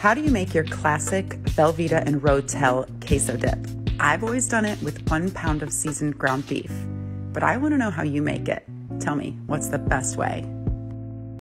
How do you make your classic Velveeta and Rotel queso dip? I've always done it with one pound of seasoned ground beef, but I want to know how you make it. Tell me, what's the best way?